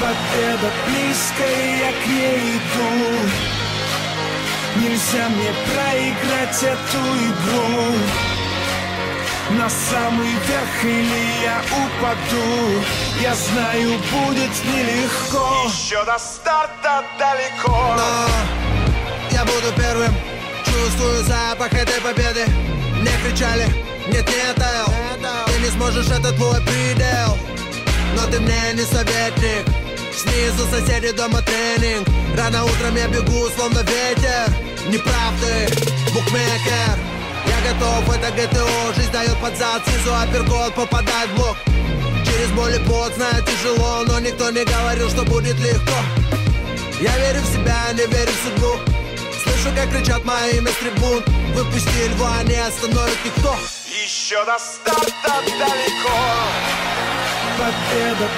Победа близкая, я к ней иду. Нельзя мне проиграть эту игру. На самый верх или я упаду? Я знаю, будет нелегко. Еще до старта далеко. Но я буду первым. Чувствую запах этой победы. Мне кричали, нет, нет, Эл Ты не сможешь, это твой Но ты мне не советник. Снизу соседи дома тренинг. Рано утром я бегу, словно ветер. Неправды, букмекер. Я готов, это ГТО Жизнь дает под зад, снизу апперкот Попадает в блок Через боль и пот, знаю тяжело Но никто не говорил, что будет легко. Я верю в себя, не верю в судьбу. Слышу, как кричат мое имя с трибун. Выпусти льва, не остановит никто. Еще до старта далеко Победа